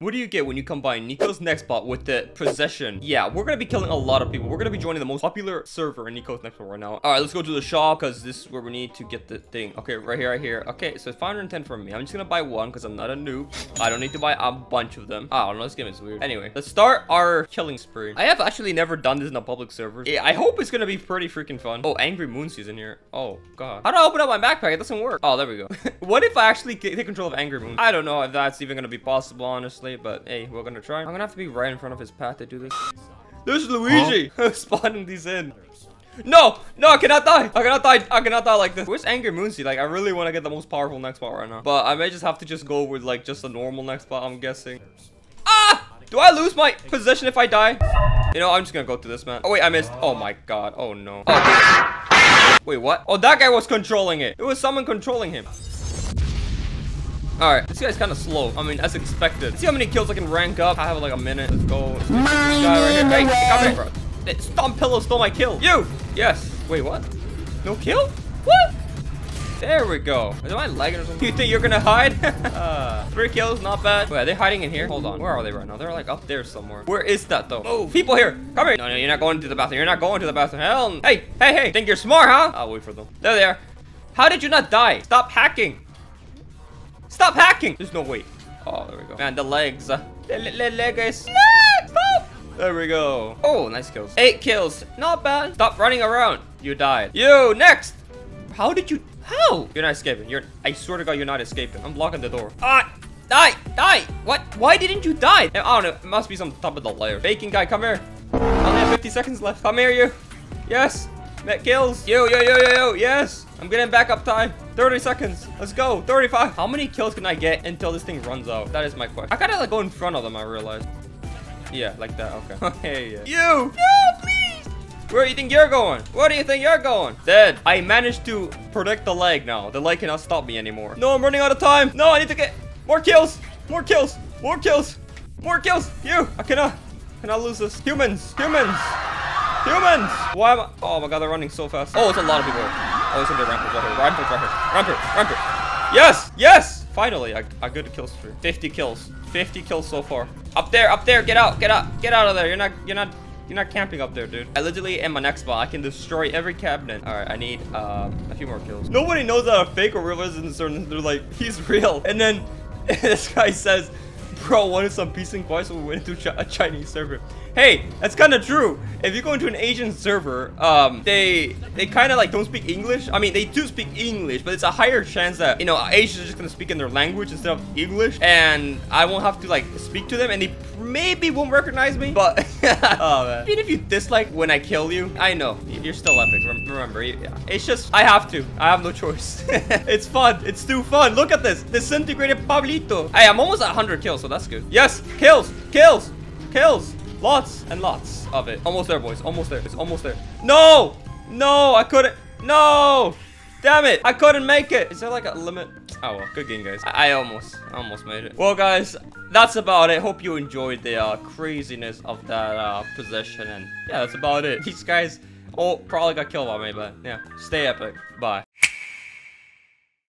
What do you get when you combine Nico's Nextbot with the Possession? Yeah, we're gonna be killing a lot of people. We're gonna be joining the most popular server in Nico's Nextbot right now. All right, let's go to the shop because this is where we need to get the thing. Okay, right here, right here. Okay, so 510 for me. I'm just gonna buy one because I'm not a noob. I don't need to buy a bunch of them. I don't know, this game is weird. Anyway, let's start our killing spree. I have actually never done this in a public server. Yeah, I hope it's gonna be pretty freaking fun. Oh, Angry Munci's in here. Oh, God. How do I open up my backpack? It doesn't work. Oh, there we go. what if I actually take control of Angry Moon? I don't know if that's even gonna be possible, honestly, but hey, we're gonna try. I'm gonna have to be right in front of his path to do this. There's Luigi! Spawning these in. No! No, I cannot die! I cannot die! I cannot die like this. Where's Angry Munci? Like, I really want to get the most powerful Nextbot right now. But I may just have to just go with, like, just a normal Nextbot, I'm guessing. Ah! Do I lose my position if I die? You know, I'm just gonna go through this, man. Oh, wait, I missed. Oh, my God. Oh, no. Oh, wait, what? Oh, that guy was controlling it. It was someone controlling him. Alright, this guy's kind of slow. I mean, as expected. Let's see how many kills I can rank up. I have like a minute. Let's go. Let's this guy right here. Hey, come here, bro. Stomp pillow stole my kill. You! Yes. Wait, what? No kill? What? There we go. Is I lagging or something? You think you're gonna hide? uh, three kills, not bad. Wait, are they hiding in here? Hold on. Where are they right now? They're like up there somewhere. Where is that though? Oh, people here. Come here. No, no, you're not going to the bathroom. You're not going to the bathroom. Hell. Hey, hey, hey. Think you're smart, huh? I'll wait for them. There they are. How did you not die? Stop hacking. Stop hacking! There's no way. Oh, there we go. Man, the legs. Uh, the le legs. Stop! There we go. Oh, nice kills. Eight kills. Not bad. Stop running around. You died. You, next! How did you... How? You're not escaping. You're... I swear to God, you're not escaping. I'm blocking the door. Ah! Die! Die! What? Why didn't you die? I don't know. It must be some top of the layer. Bacon guy, come here. I only have 50 seconds left. Come here, you. Yes. That kills. Yo, yo, yo, yo, yo. Yes. I'm getting back up time. 30 seconds. Let's go. 35. How many kills can I get until this thing runs out? That is my question. I gotta like go in front of them, I realized. Yeah, like that. Okay. hey, yeah. You! No, please! Where do you think you're going? Where do you think you're going? Dead. I managed to predict the leg now. The leg cannot stop me anymore. No, I'm running out of time. No, I need to get more kills. More kills. More kills. More kills. You. I cannot. Cannot lose this. Humans. Humans. Humans! Why am I? Oh my god, they're running so fast. Oh, it's a lot of people. Oh, it's gonna be rampage right here. Rampage right here. Rampage. Rampage. Yes! Yes! Finally, a, a good kill streak. 50 kills. 50 kills so far. Up there, up there, get out, get out, get out of there. You're not, you're not, you're not camping up there, dude. I literally am my next spot. I can destroy every cabinet. All right, I need uh, a few more kills. Nobody knows that a fake or real is certain. They're like, he's real. And then this guy says, bro, wanted some peace and quiet, so we went into a Chinese server. Hey, that's kind of true. If you go into an Asian server, um, they they kind of like don't speak English. I mean, they do speak English, but it's a higher chance that, you know, Asians are just going to speak in their language instead of English. And I won't have to like speak to them and they maybe won't recognize me. But, oh. Even if you dislike when I kill you, I know. You're still epic. Remember, it's just, I have to. I have no choice. it's fun. It's too fun. Look at this. Disintegrated Pablito. Hey, I'm almost at 100 kills, so that's good. Yes, kills, kills, kills. Lots and lots of it. Almost there, boys. Almost there. It's almost there. No! No, I couldn't. No! Damn it. I couldn't make it. Is there like a limit? Oh. Good game, guys. I, I almost, almost made it. Well, guys, that's about it. Hope you enjoyed the uh, craziness of that uh, possession. And yeah, that's about it. These guys all probably got killed by me, but yeah. Stay epic. Bye.